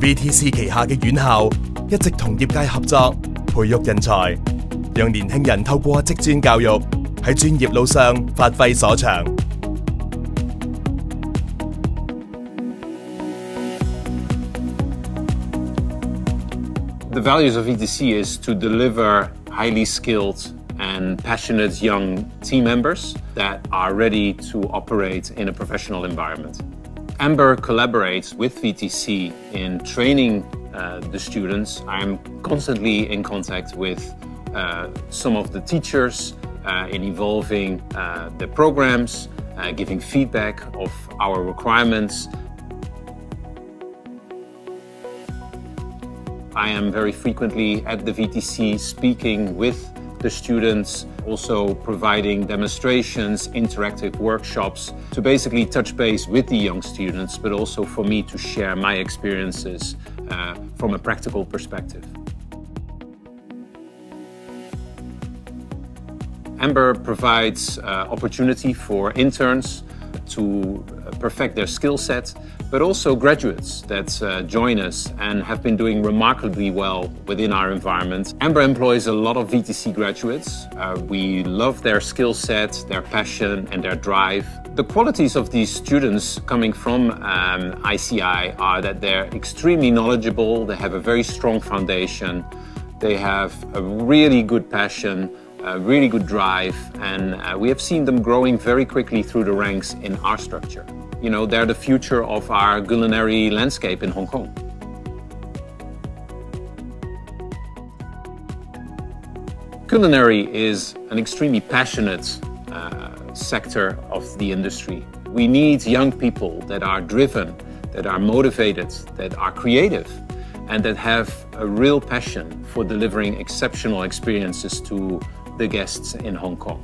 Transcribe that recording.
VTC 旗下嘅院校一直同业界合作，培育人才，让年轻人透过职专教育喺专业路上发挥所长。 The values of ETC is to deliver highly skilled and passionate young team members that are ready to operate in a professional environment. Amber collaborates with VTC in training uh, the students. I'm constantly in contact with uh, some of the teachers uh, in evolving uh, the programs, uh, giving feedback of our requirements, I am very frequently at the VTC speaking with the students, also providing demonstrations, interactive workshops to basically touch base with the young students, but also for me to share my experiences uh, from a practical perspective. Amber provides uh, opportunity for interns to perfect their skill set, but also graduates that uh, join us and have been doing remarkably well within our environment. Amber employs a lot of VTC graduates. Uh, we love their skill set, their passion, and their drive. The qualities of these students coming from um, ICI are that they're extremely knowledgeable, they have a very strong foundation, they have a really good passion really good drive, and uh, we have seen them growing very quickly through the ranks in our structure. You know, they're the future of our culinary landscape in Hong Kong. Culinary is an extremely passionate uh, sector of the industry. We need young people that are driven, that are motivated, that are creative, and that have a real passion for delivering exceptional experiences to the guests in Hong Kong.